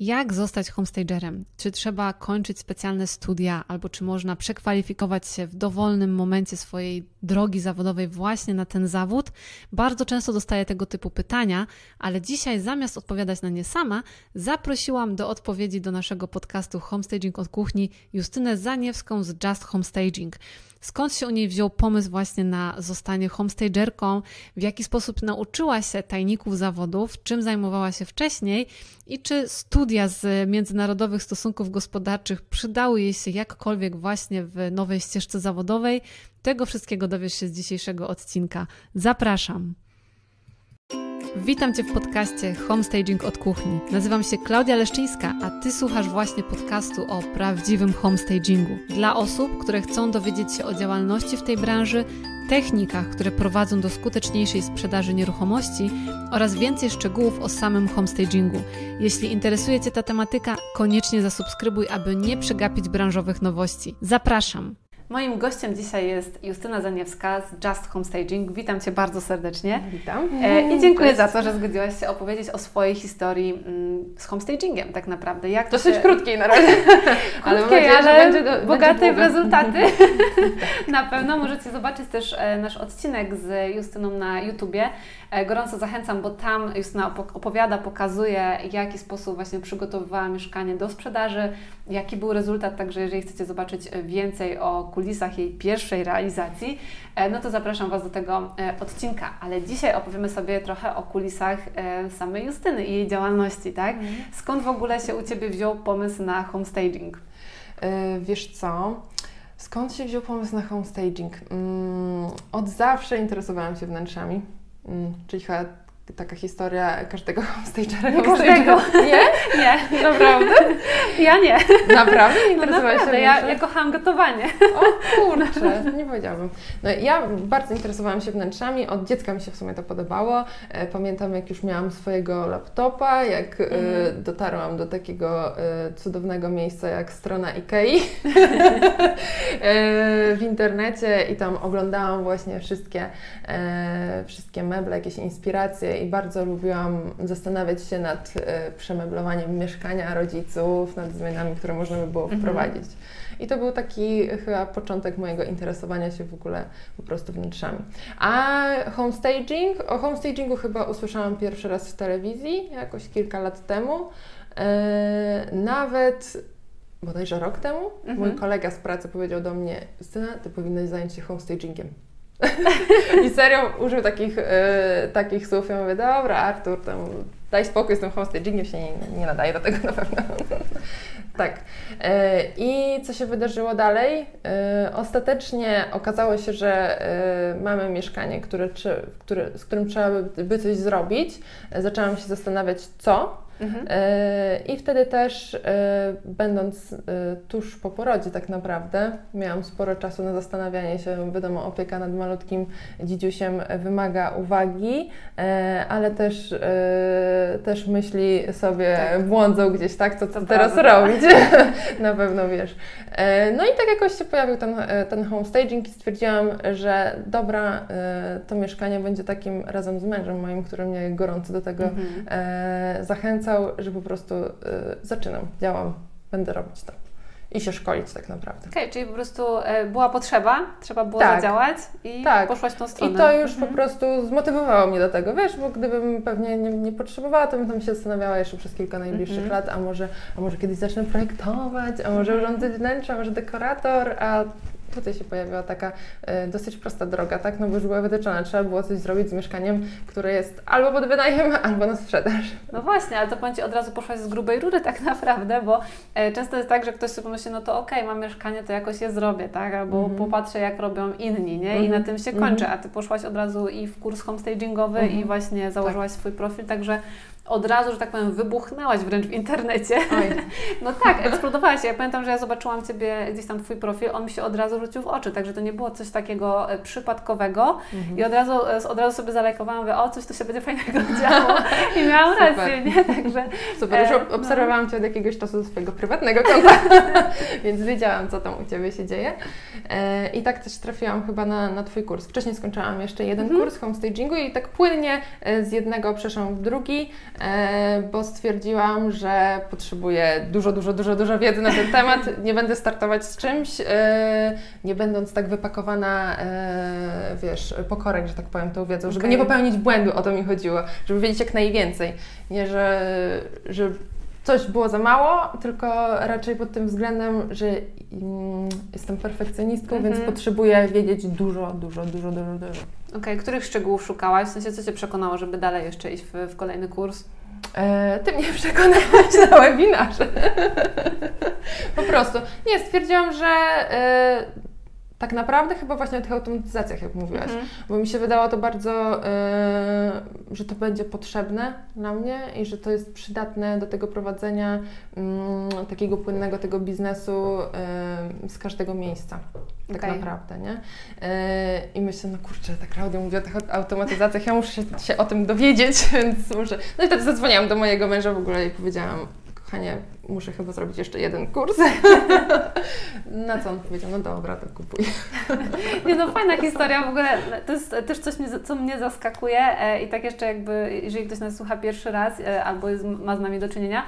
Jak zostać homestagerem? Czy trzeba kończyć specjalne studia, albo czy można przekwalifikować się w dowolnym momencie swojej drogi zawodowej właśnie na ten zawód? Bardzo często dostaję tego typu pytania, ale dzisiaj zamiast odpowiadać na nie sama, zaprosiłam do odpowiedzi do naszego podcastu Homestaging od kuchni Justynę Zaniewską z Just Homestaging. Skąd się u niej wziął pomysł właśnie na zostanie homestagerką? W jaki sposób nauczyła się tajników zawodów? Czym zajmowała się wcześniej? I czy studia z międzynarodowych stosunków gospodarczych przydały jej się jakkolwiek właśnie w nowej ścieżce zawodowej? Tego wszystkiego dowiesz się z dzisiejszego odcinka. Zapraszam! Witam Cię w podcaście Homestaging od kuchni. Nazywam się Klaudia Leszczyńska, a Ty słuchasz właśnie podcastu o prawdziwym homestagingu. Dla osób, które chcą dowiedzieć się o działalności w tej branży, technikach, które prowadzą do skuteczniejszej sprzedaży nieruchomości oraz więcej szczegółów o samym homestagingu. Jeśli interesuje Cię ta tematyka, koniecznie zasubskrybuj, aby nie przegapić branżowych nowości. Zapraszam! Moim gościem dzisiaj jest Justyna Zaniewska z Just Homestaging. Witam Cię bardzo serdecznie. Witam. E, I dziękuję za to, że zgodziłaś się opowiedzieć o swojej historii mm, z homestagingiem tak naprawdę. Jak Dosyć się... krótkiej na razie. ale mam nadzieję, ale że będzie bogatej w rezultaty. na pewno możecie zobaczyć też e, nasz odcinek z Justyną na YouTubie. E, gorąco zachęcam, bo tam Justyna opowiada, pokazuje, w jaki sposób właśnie przygotowywała mieszkanie do sprzedaży, jaki był rezultat, także jeżeli chcecie zobaczyć więcej o kulisach jej pierwszej realizacji, e, no to zapraszam Was do tego e, odcinka. Ale dzisiaj opowiemy sobie trochę o kulisach samej Justyny i jej działalności, tak? Mhm. Skąd w ogóle się u Ciebie wziął pomysł na homestaging? Wiesz co? Skąd się wziął pomysł na homestaging? Mm, od zawsze interesowałam się wnętrzami. Mm, czyli chyba taka historia każdego homestagera. Nie każdego. Nie? Nie, naprawdę? Ja nie. Naprawdę? Nie interesowałam no się ja, ja kochałam gotowanie. O kurczę, nie powiedziałabym. No, ja bardzo interesowałam się wnętrzami, od dziecka mi się w sumie to podobało. E, pamiętam jak już miałam swojego laptopa, jak e, mhm. dotarłam do takiego e, cudownego miejsca jak strona Ikei w internecie i tam oglądałam właśnie wszystkie, wszystkie meble, jakieś inspiracje i bardzo lubiłam zastanawiać się nad e, przemeblowaniem mieszkania rodziców, nad zmianami, które można by było mhm. wprowadzić. I to był taki chyba początek mojego interesowania się w ogóle po prostu wnętrzami. A homestaging, o homestagingu chyba usłyszałam pierwszy raz w telewizji, jakoś kilka lat temu. E, nawet bodajże rok temu mhm. mój kolega z pracy powiedział do mnie, Syna, ty powinnaś zająć się homestagingiem. I serio użył takich, y, takich słów. Ja mówię, dobra, Artur, tam daj spokój z tym homestagingiem, się nie, nie nadaje do tego na pewno. tak. Y, I co się wydarzyło dalej? Y, ostatecznie okazało się, że mamy mieszkanie, które, które, z którym trzeba by coś zrobić. Zaczęłam się zastanawiać, co. Mhm. E, I wtedy też, e, będąc e, tuż po porodzie, tak naprawdę, miałam sporo czasu na zastanawianie się. Wiadomo, opieka nad malutkim dzidziusiem wymaga uwagi, ale też, też myśli sobie tak. błądzą gdzieś, tak? Co, co teraz prawda. robić? na pewno wiesz. No i tak jakoś się pojawił ten, ten homestaging i stwierdziłam, że dobra, to mieszkanie będzie takim razem z mężem moim, który mnie gorąco do tego mhm. zachęca że po prostu y, zaczynam, działam, będę robić to. I się szkolić tak naprawdę. Okej, okay, czyli po prostu y, była potrzeba, trzeba było tak. zadziałać i tak. poszłaś w tą stronę. I to już mhm. po prostu zmotywowało mnie do tego, wiesz, bo gdybym pewnie nie, nie potrzebowała, to bym tam się zastanawiała jeszcze przez kilka najbliższych mhm. lat, a może, a może kiedyś zacznę projektować, a może urządzać wnętrze, a może dekorator, a tutaj się pojawiła taka e, dosyć prosta droga, tak? No bo już była wytyczona, trzeba było coś zrobić z mieszkaniem, które jest albo pod wynajem, albo na sprzedaż. No właśnie, ale to Ci, od razu poszłaś z grubej rury tak naprawdę, bo e, często jest tak, że ktoś sobie pomyśli, no to okej, okay, mam mieszkanie, to jakoś je zrobię, tak? Albo mm -hmm. popatrzę, jak robią inni, nie? I mm -hmm. na tym się kończy, mm -hmm. a Ty poszłaś od razu i w kurs homestagingowy i mhm. właśnie założyłaś tak. swój profil, także od razu, że tak powiem, wybuchnęłaś wręcz w internecie. Oj. No tak, eksplodowałaś. Ja pamiętam, że ja zobaczyłam Ciebie, gdzieś tam Twój profil, on mi się od razu rzucił w oczy, także to nie było coś takiego e, przypadkowego mhm. i od razu, e, od razu sobie zalekowałam, mówię, o, coś tu się będzie fajnego działo i miałam Super. rację, nie? Także... Super, już e, no. obserwowałam no. Cię od jakiegoś czasu ze swojego prywatnego konta, więc wiedziałam, co tam u Ciebie się dzieje i tak też trafiłam chyba na, na Twój kurs. Wcześniej skończyłam jeszcze jeden mhm. kurs homestagingu i tak płynnie z jednego przeszłam w drugi, bo stwierdziłam, że potrzebuję dużo, dużo, dużo, dużo wiedzy na ten temat. Nie będę startować z czymś, e, nie będąc tak wypakowana, e, wiesz, pokorek, że tak powiem, tą wiedzą, żeby Okej. nie popełnić błędu, o to mi chodziło, żeby wiedzieć jak najwięcej. Nie, że, że coś było za mało, tylko raczej pod tym względem, że mm, jestem perfekcjonistką, Mhm. więc potrzebuję wiedzieć dużo, dużo, dużo, dużo, dużo. Okej, których szczegółów szukałaś? W sensie, co Cię przekonało, żeby dalej jeszcze iść w, w kolejny kurs? E, ty mnie przekonałaś na webinarze. po prostu. Nie, stwierdziłam, że e, tak naprawdę chyba właśnie o tych automatyzacjach, jak mówiłaś, Mhm. bo mi się wydało to bardzo, e, że to będzie potrzebne dla mnie i że to jest przydatne do tego prowadzenia mm, takiego płynnego tego biznesu e, z każdego miejsca. Tak Okej. naprawdę, nie? E, I myślę, no kurczę, ta Klaudia mówi o tych automatyzacjach, ja muszę się, się o tym dowiedzieć, więc muszę... No i wtedy zadzwoniłam do mojego męża w ogóle i powiedziałam, kochanie, muszę chyba zrobić jeszcze jeden kurs. Na co on powiedział, no dobra, to kupuj. Nie no, fajna historia w ogóle. To jest też coś, co mnie zaskakuje e, i tak jeszcze jakby, jeżeli ktoś nas słucha pierwszy raz e, albo jest, ma z nami do czynienia,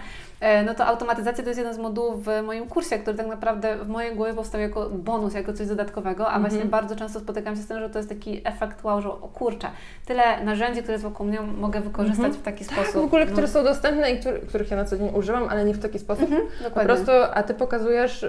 no to automatyzacja to jest jeden z modułów w moim kursie, który tak naprawdę w mojej głowie powstał jako bonus, jako coś dodatkowego, a Mhm. właśnie bardzo często spotykam się z tym, że to jest taki efekt wow, że o kurczę, tyle narzędzi, które jest wokół mnie mogę wykorzystać Mhm. w taki Tak, sposób. w ogóle, które no. są dostępne i który, których ja na co dzień używam, ale nie w taki sposób. Mhm, Po dokładnie. prostu, a Ty pokazujesz, y,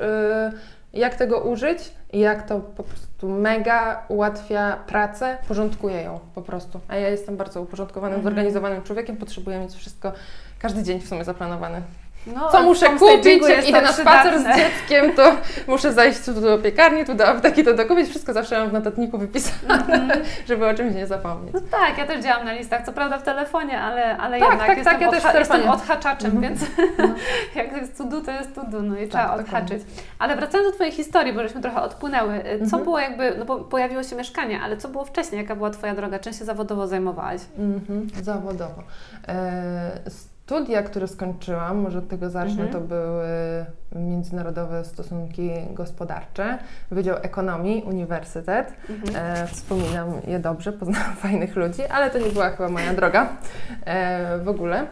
jak tego użyć i jak to po prostu mega ułatwia pracę, porządkuje ją po prostu. A ja jestem bardzo uporządkowanym, Mhm. zorganizowanym człowiekiem, potrzebuję mieć wszystko każdy dzień w sumie zaplanowany. No, Co muszę kupić, jak idę na spacer z dzieckiem, to muszę zajść tu do piekarni, tu do apteki, to dokupić. Wszystko zawsze mam w notatniku wypisane, Mhm. żeby o czymś nie zapomnieć. No tak, ja też działam na listach, co prawda w telefonie, ale, ale Tak, jednak tak, jestem, tak, ja też odha- jestem telefonie. odhaczaczem, Mhm. więc No. jak jest do, to jest do, no i Tak, trzeba odhaczyć. Ale wracając do Twojej historii, bo żeśmy trochę odpłynęły, y, co Mhm. było jakby, no bo pojawiło się mieszkanie, ale co było wcześniej, jaka była Twoja droga, czym się zawodowo zajmowałaś? Mhm, zawodowo. E, studia, które skończyłam, może od tego zacznę, Mhm. to były międzynarodowe stosunki gospodarcze, Wydział Ekonomii, Uniwersytet. E, wspominam je dobrze, poznałam fajnych ludzi, ale to nie była chyba moja droga e, w ogóle.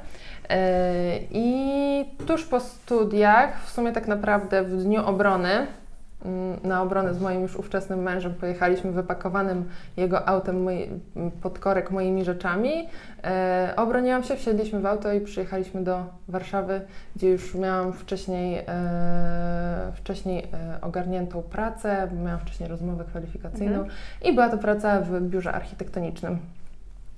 E, I tuż po studiach, w sumie tak naprawdę w dniu obrony, na obronę z moim już ówczesnym mężem pojechaliśmy wypakowanym jego autem moi, pod korek moimi rzeczami. E, obroniłam się, wsiedliśmy w auto i przyjechaliśmy do Warszawy, gdzie już miałam wcześniej, e, wcześniej e, ogarniętą pracę, miałam wcześniej rozmowę kwalifikacyjną Mhm. i była to praca w biurze architektonicznym.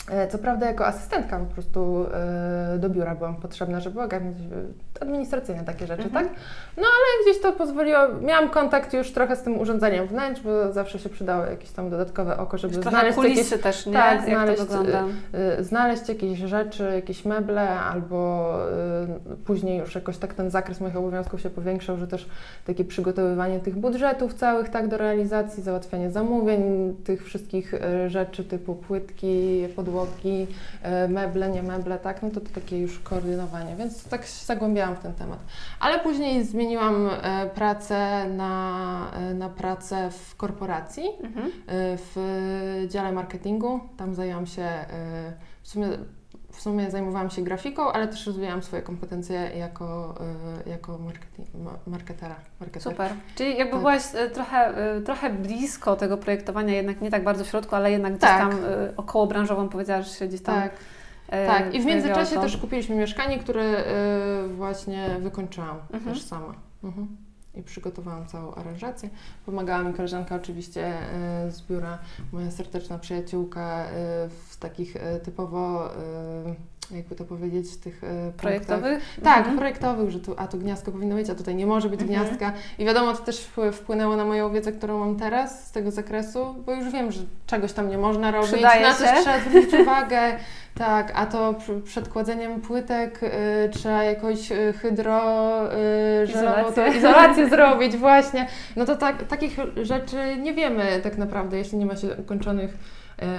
E, Co prawda jako asystentka po prostu e, do biura byłam potrzebna, żeby ogarniać e, administracyjne takie rzeczy, Mhm. tak? No ale gdzieś to pozwoliło, miałam kontakt już trochę z tym urządzeniem wnętrz, bo zawsze się przydało jakieś tam dodatkowe oko, żeby Trochę znaleźć jakieś też, nie? tak, Jak znaleźć, znaleźć jakieś rzeczy, jakieś meble, albo później już jakoś tak ten zakres moich obowiązków się powiększał, że też takie przygotowywanie tych budżetów całych tak do realizacji, załatwianie zamówień, tych wszystkich rzeczy typu płytki, podłogi, y, meble, nie meble, tak, no to, to takie już koordynowanie, więc tak się zagłębiałam w ten temat. Ale później zmieniłam e, pracę na, e, na pracę w korporacji, Mhm. w dziale marketingu. Tam zajęłam się, e, w sumie, w sumie zajmowałam się grafiką, ale też rozwijałam swoje kompetencje jako, e, jako marketing, marketera. marketer. Super. Czyli jakby Tak. byłaś e, trochę, e, trochę blisko tego projektowania, jednak nie tak bardzo w środku, ale jednak gdzieś Tak. tam około branżową powiedziałaś, że się gdzieś tam Tak, tak. I w międzyczasie też kupiliśmy mieszkanie, które właśnie wykończyłam Mhm. też sama. Mhm. I przygotowałam całą aranżację. Pomagała mi koleżanka oczywiście e, z biura, moja serdeczna przyjaciółka e, w takich e, typowo, jakby to powiedzieć, tych e, punktach. projektowych? Tak, Mhm. projektowych, że tu, a tu gniazdko powinno być, a tutaj nie może być Mhm. gniazdka. I wiadomo, to też wpły- wpłynęło na moją wiedzę, którą mam teraz z tego zakresu, bo już wiem, że czegoś tam nie można robić, Przydaje na coś się. trzeba zwrócić uwagę. Tak, a to pr- przed kładzeniem płytek y, trzeba jakąś y, hydro y, to Izolację. zrobić właśnie. No to tak, takich rzeczy nie wiemy tak naprawdę, jeśli nie ma się ukończonych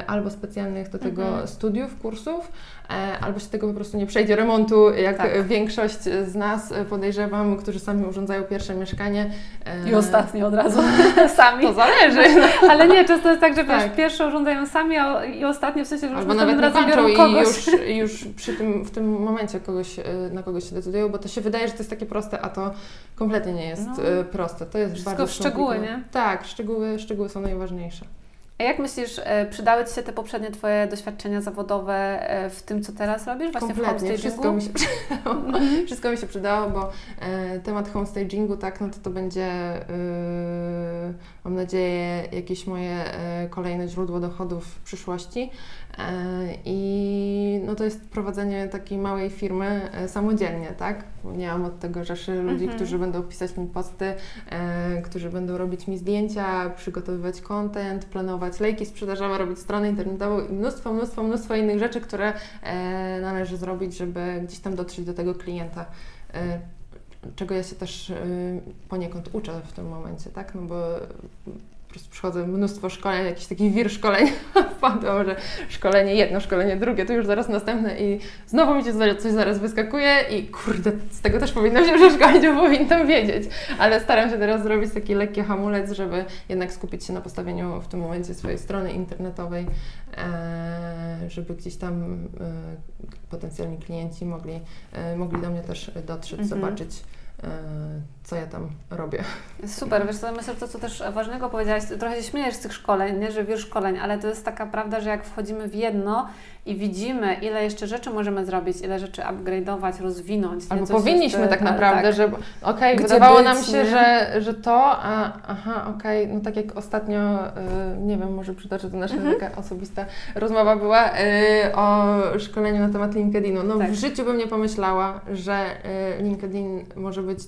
albo specjalnych do tego mhm. studiów, kursów, e, albo się tego po prostu nie przejdzie remontu, jak tak. większość z nas podejrzewam, którzy sami urządzają pierwsze mieszkanie. I ostatnie od razu sami. To zależy. Ale nie, często jest tak, że tak. pierwsze urządzają sami, a i ostatnie w sensie, że Albo nawet razem biorą i już, już przy tym, w tym momencie kogoś, na kogoś się decydują, bo to się wydaje, że to jest takie proste, a to kompletnie nie jest no. proste. To jest Wszystko bardzo w szczegóły, nie? Tak, szczegóły, szczegóły są najważniejsze. A jak myślisz, e, przydały Ci się te poprzednie Twoje doświadczenia zawodowe e, w tym, co teraz robisz? Właśnie Kompletnie, w wszystko mi się przydało. Mhm. wszystko mi się przydało, bo e, temat homestagingu, tak, no to to będzie, yy, mam nadzieję, jakieś moje kolejne źródło dochodów w przyszłości. I no to jest prowadzenie takiej małej firmy samodzielnie, tak? Nie mam od tego rzeszy ludzi, mhm. którzy będą pisać mi posty, którzy będą robić mi zdjęcia, przygotowywać content, planować reklamować lejki sprzedażowe, robić stronę internetową i mnóstwo, mnóstwo, mnóstwo innych rzeczy, które e, należy zrobić, żeby gdzieś tam dotrzeć do tego klienta. E, czego ja się też e, poniekąd uczę w tym momencie, tak? No bo prostu przychodzę mnóstwo szkoleń, jakiś taki wir szkoleń, wpadłam, że szkolenie jedno, szkolenie drugie, to już zaraz następne i znowu mi się coś zaraz wyskakuje i kurde, z tego też powinnam się przeszkolić, bo powinnam wiedzieć, ale staram się teraz zrobić taki lekki hamulec, żeby jednak skupić się na postawieniu w tym momencie swojej strony internetowej, e, żeby gdzieś tam e, potencjalni klienci mogli, e, mogli do mnie też dotrzeć, mhm. zobaczyć co ja tam robię. Super, wiesz co, myślę, że to co też ważnego powiedziałaś, trochę się śmiejesz z tych szkoleń, nie, że wiesz szkoleń, ale to jest taka prawda, że jak wchodzimy w jedno i widzimy, ile jeszcze rzeczy możemy zrobić, ile rzeczy upgrade'ować, rozwinąć. Albo powinniśmy jest, tak naprawdę, tak. że okej, okay, wydawało być, nam się, że, że to, a aha, okej, okay, no tak jak ostatnio, y, nie wiem, może przytoczę to nasza mhm. taka osobista rozmowa była y, o szkoleniu na temat LinkedInu. No tak. w życiu bym nie pomyślała, że y, LinkedIn może być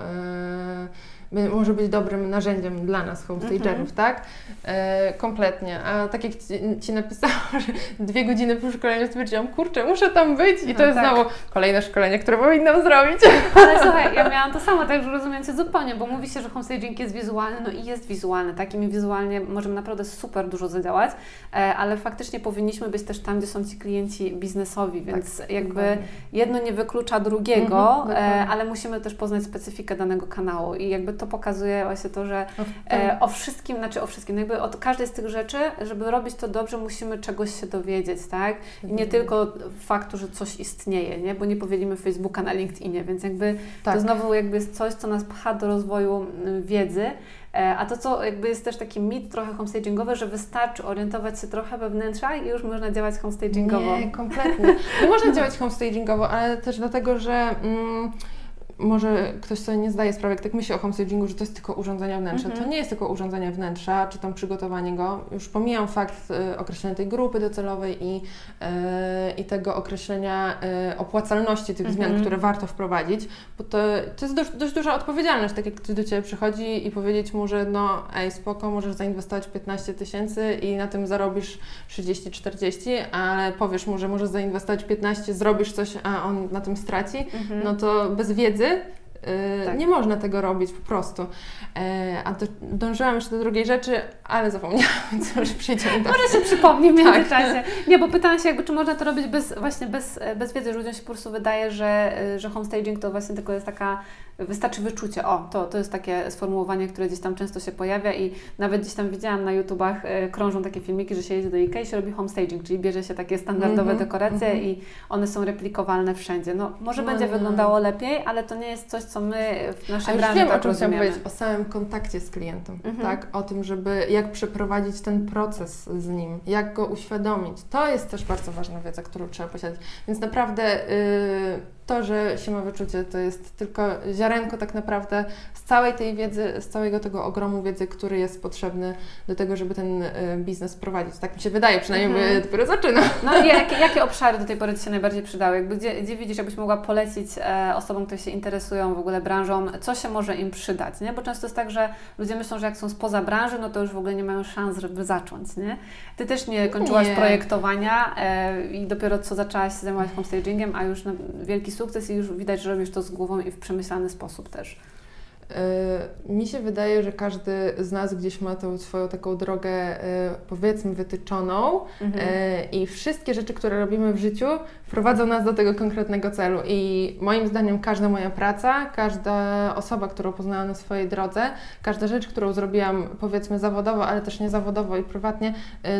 to może być dobrym narzędziem dla nas, homestagerów, mhm. tak? E, kompletnie. A tak jak Ci, ci napisałam, że dwie godziny po szkoleniu stwierdziłam, kurczę, muszę tam być i no to jest tak. znowu kolejne szkolenie, które powinnam zrobić. Ale słuchaj, ja miałam to samo, tak, że rozumiem Cię zupełnie, bo mówi się, że homestaging jest wizualny, no i jest wizualny, tak? I my wizualnie możemy naprawdę super dużo zadziałać, e, ale faktycznie powinniśmy być też tam, gdzie są Ci klienci biznesowi, więc tak, jakby dokładnie. jedno nie wyklucza drugiego, mhm, e, ale musimy też poznać specyfikę danego kanału i jakby to pokazuje właśnie to, że e, o wszystkim, znaczy o wszystkim, no jakby od każdej z tych rzeczy, żeby robić to dobrze, musimy czegoś się dowiedzieć, tak? I nie tylko faktu, że coś istnieje, nie? Bo nie powielimy Facebooka na LinkedInie, więc jakby tak. to znowu jakby jest coś, co nas pcha do rozwoju wiedzy. E, a to, co jakby jest też taki mit trochę homestagingowy, że wystarczy orientować się trochę we wnętrza i już można działać homestagingowo. Nie, kompletnie. Nie można działać homestagingowo, ale też dlatego, że... Mm, może ktoś sobie nie zdaje sprawy, jak tak myśli o homestagingu, że to jest tylko urządzenie wnętrza. -hmm. To nie jest tylko urządzenie wnętrza, czy tam przygotowanie go. Już pomijam fakt y, określenia tej grupy docelowej i, y, i tego określenia y, opłacalności tych -hmm. zmian, mhm. które warto wprowadzić, bo to, to jest dość, dość, duża odpowiedzialność, tak jak ktoś do Ciebie przychodzi i powiedzieć mu, że no ej, spoko, możesz zainwestować 15 tysięcy i na tym zarobisz 30-40, ale powiesz mu, że możesz zainwestować 15, zrobisz coś, a on na tym straci, -hmm. no to bez wiedzy Yy, tak. Nie można tego robić po prostu. Yy, a do, dążyłam jeszcze do drugiej rzeczy, ale zapomniałam, co już przejdziemy do... Może się przypomni w tak. międzyczasie. Tak. Nie, bo pytałam się jakby, czy można to robić bez, właśnie bez, bez wiedzy. Ludziom się po prostu wydaje, że, że homestaging to właśnie tylko jest taka wystarczy wyczucie. O, to, to jest takie sformułowanie, które gdzieś tam często się pojawia i nawet gdzieś tam widziałam na YouTubach, e, krążą takie filmiki, że się jedzie do IKEA i się robi homestaging, czyli bierze się takie standardowe mm -hmm, dekoracje mm -hmm. i one są replikowalne wszędzie. No, może no, będzie wyglądało lepiej, ale to nie jest coś, co my w naszej branży wiem, tak o czym chciałam powiedzieć, o samym kontakcie z klientem, -hmm. tak? O tym, żeby jak przeprowadzić ten proces z nim, jak go uświadomić. To jest też bardzo ważna wiedza, którą trzeba posiadać. Więc naprawdę... Yy, to, że się ma wyczucie, to jest tylko ziarenko tak naprawdę z całej tej wiedzy, z całego tego ogromu wiedzy, który jest potrzebny do tego, żeby ten e, biznes prowadzić. Tak mi się wydaje, przynajmniej mhm. dopiero zaczynam. No i jakie, jakie obszary do tej pory Ci się najbardziej przydały? Jakby gdzie, gdzie widzisz, jakbyś mogła polecić e, osobom, które się interesują w ogóle branżą, co się może im przydać, nie? Bo często jest tak, że ludzie myślą, że jak są spoza branży, no to już w ogóle nie mają szans, żeby zacząć, nie? Ty też nie kończyłaś nie. projektowania e, i dopiero co zaczęłaś się zajmować homestagingiem, a już wielki sukces i już widać, że robisz to z głową i w przemyślany sposób też. Y, mi się wydaje, że każdy z nas gdzieś ma tą swoją taką drogę, y, powiedzmy, wytyczoną mhm. Y, i wszystkie rzeczy, które robimy w życiu, prowadzą nas do tego konkretnego celu. I moim zdaniem każda moja praca, każda osoba, którą poznałam na swojej drodze, każda rzecz, którą zrobiłam, powiedzmy, zawodowo, ale też niezawodowo i prywatnie,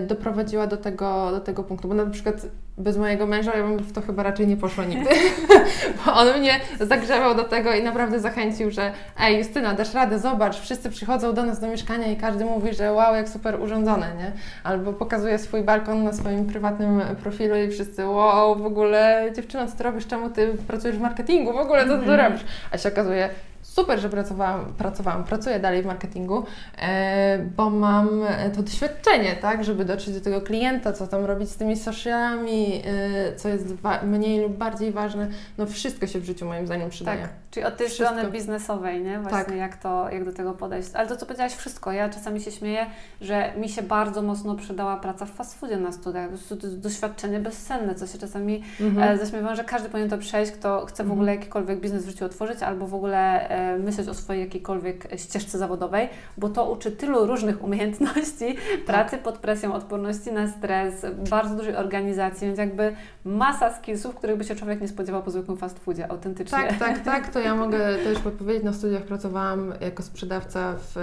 doprowadziła do tego, do tego punktu. Bo na przykład bez mojego męża ja bym w to chyba raczej nie poszła nigdy, bo on mnie zagrzewał do tego i naprawdę zachęcił, że ej Justyna, dasz radę, zobacz, wszyscy przychodzą do nas do mieszkania i każdy mówi, że wow, jak super urządzone, nie? Albo pokazuje swój balkon na swoim prywatnym profilu i wszyscy wow, w ogóle dziewczyno, co ty robisz, czemu ty pracujesz w marketingu, w ogóle co ty -hmm. robisz? A się okazuje, super, że pracowałam, pracowałam pracuję dalej w marketingu, e, bo mam to doświadczenie, tak, żeby dotrzeć do tego klienta, co tam robić z tymi socialami, e, co jest mniej lub bardziej ważne. No wszystko się w życiu moim zdaniem przydaje. Tak, czyli od tej wszystko. strony biznesowej, nie? Właśnie tak. jak, to, jak do tego podejść. Ale to, co powiedziałaś, wszystko. Ja czasami się śmieję, że mi się bardzo mocno przydała praca w fast foodzie na studiach. To jest doświadczenie bezcenne, co się czasami mhm. E, zaśmiewam, że każdy powinien to przejść, kto chce w ogóle mhm. jakikolwiek biznes w życiu otworzyć albo w ogóle myśleć o swojej jakiejkolwiek ścieżce zawodowej, bo to uczy tylu różnych umiejętności tak. pracy pod presją, odporności na stres, bardzo dużej organizacji, więc jakby masa skillsów, których by się człowiek nie spodziewał po zwykłym fast foodzie, autentycznie. Tak, tak, tak, to ja mogę też podpowiedzieć, na studiach pracowałam jako sprzedawca w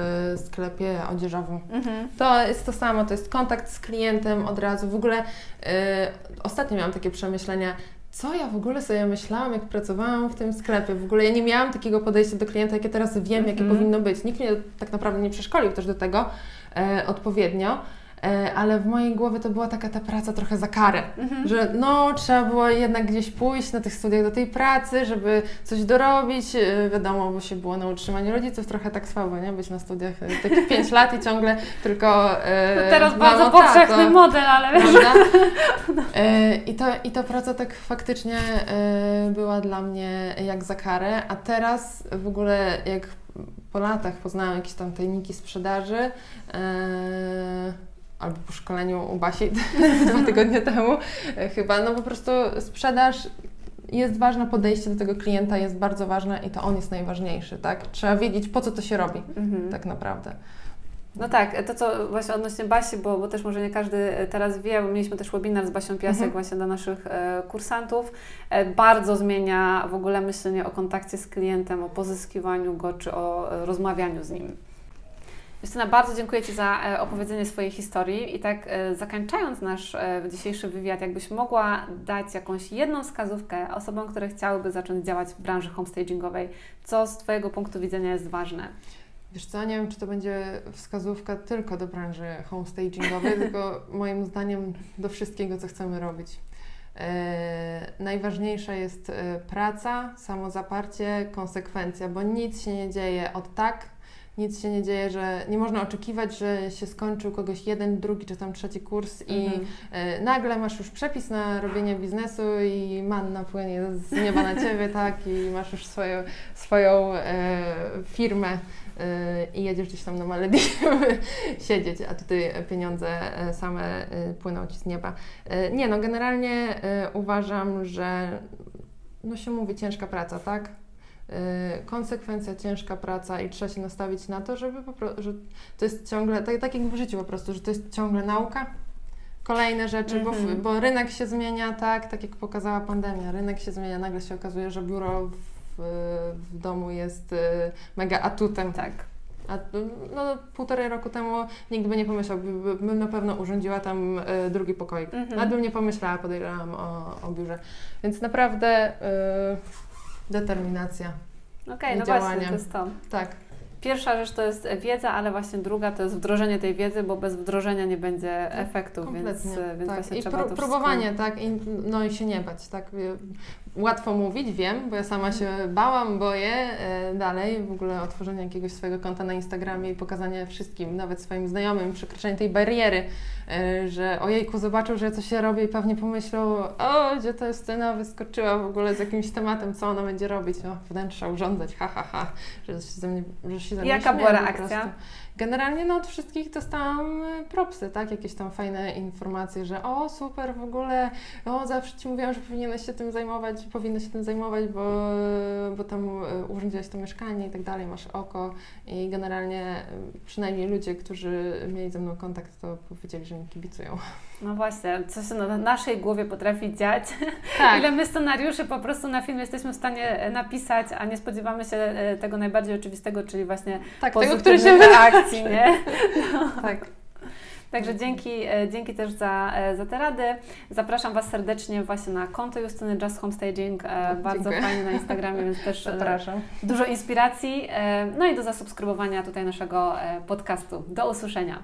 sklepie odzieżowym. Mhm. To jest to samo, to jest kontakt z klientem od razu, w ogóle yy, ostatnio miałam takie przemyślenia, co ja w ogóle sobie myślałam, jak pracowałam w tym sklepie. W ogóle ja nie miałam takiego podejścia do klienta, jakie teraz wiem, jakie mm -hmm. powinno być. Nikt mnie tak naprawdę nie przeszkolił też do tego e, odpowiednio. E, ale w mojej głowie to była taka ta praca trochę za karę, mhm. że no trzeba było jednak gdzieś pójść na tych studiach do tej pracy, żeby coś dorobić, e, wiadomo, bo się było na utrzymaniu rodziców, trochę tak słabo, nie? Być na studiach e, takich 5 lat i ciągle tylko... No teraz bardzo powszechny tato, model, ale wiesz... I, to, I ta praca tak faktycznie była dla mnie jak za karę, a teraz w ogóle jak po latach poznałam jakieś tam tajniki sprzedaży, albo po szkoleniu u Basi dwa tygodnie temu e, chyba, no po prostu sprzedaż jest ważne, podejście do tego klienta jest bardzo ważne i to on jest najważniejszy, tak? Trzeba wiedzieć, po co to się robi, mhm. tak naprawdę. No tak, to co właśnie odnośnie Basi, bo, bo też może nie każdy teraz wie, bo mieliśmy też webinar z Basią Piasek mhm. właśnie dla naszych e, kursantów. E, bardzo zmienia w ogóle myślenie o kontakcie z klientem, o pozyskiwaniu go, czy o e, rozmawianiu z nim. Justyna, bardzo dziękuję Ci za e, opowiedzenie swojej historii i tak e, zakończając nasz e, dzisiejszy wywiad, jakbyś mogła dać jakąś jedną wskazówkę osobom, które chciałyby zacząć działać w branży homestagingowej, co z Twojego punktu widzenia jest ważne? Wiesz co, nie wiem, czy to będzie wskazówka tylko do branży homestagingowej, tylko moim zdaniem do wszystkiego, co chcemy robić. Najważniejsza jest praca, samozaparcie, konsekwencja, bo nic się nie dzieje od tak, nic się nie dzieje, że nie można oczekiwać, że się skończył kogoś jeden, drugi czy tam trzeci kurs i mhm. y, nagle masz już przepis na robienie biznesu i manna płynie z nieba na ciebie, tak, i masz już swoją, swoją y, firmę y, i jedziesz gdzieś tam na Malediwy siedzieć, a tutaj pieniądze same płyną ci z nieba. Nie, no generalnie uważam, że no się mówi ciężka praca, tak? Y, konsekwencja, ciężka praca i trzeba się nastawić na to, żeby po prostu, że to jest ciągle, tak, tak jak w życiu po prostu, że to jest ciągle nauka, kolejne rzeczy, mm -hmm. bo, mhm. bo rynek się zmienia, tak, tak jak pokazała pandemia, rynek się zmienia, nagle się okazuje, że biuro w, w domu jest y, mega atutem. Tak. A no, półtorej roku temu nikt by nie pomyślał, bym na pewno urządziła tam y, drugi pokoik. Mm -hmm. Nawet bym nie pomyślała, podejrzewam o, o biurze. Więc naprawdę Determinacja. Okej, okay, no działania. właśnie, to jest to. Tak. Pierwsza rzecz to jest wiedza, ale właśnie druga to jest wdrożenie tej wiedzy, bo bez wdrożenia nie będzie efektu, Kompletnie, więc, więc tak. właśnie I trzeba pró- próbowanie, wszystko... tak, I, no i się nie bać, tak. Łatwo mówić, wiem, bo ja sama się bałam, boję e, dalej w ogóle otworzenie jakiegoś swojego konta na Instagramie i pokazanie wszystkim, nawet swoim znajomym, przekroczenie tej bariery, e, że ojejku, zobaczył, że coś się robi i pewnie pomyślał, o, gdzie ta scena wyskoczyła w ogóle z jakimś tematem, co ona będzie robić, o, wnętrza urządzać, ha, ha, ha, że się ze mnie, że się ze mnie Jaka była reakcja? Generalnie no, od wszystkich dostałam e, propsy, tak? Jakieś tam fajne informacje, że o super w ogóle, o zawsze Ci mówiłam, że powinieneś się tym zajmować, się powinno się tym zajmować, bo, bo tam e, urządziłaś to mieszkanie i tak dalej, masz oko i generalnie e, przynajmniej ludzie, którzy mieli ze mną kontakt, to powiedzieli, że mi kibicują. No właśnie, co się na naszej głowie potrafi dziać. Tak. Ile my scenariuszy po prostu na film jesteśmy w stanie napisać, a nie spodziewamy się tego najbardziej oczywistego, czyli właśnie tak, tego, który się reakcji, nie? No. Tak. Także dzięki, e, dzięki też za, e, za te rady. Zapraszam Was serdecznie właśnie na konto Justyny Just Homestaging. E, bardzo Dziękuję. fajnie na Instagramie, więc też Zapraszam. dużo inspiracji. No i do zasubskrybowania tutaj naszego podcastu. Do usłyszenia.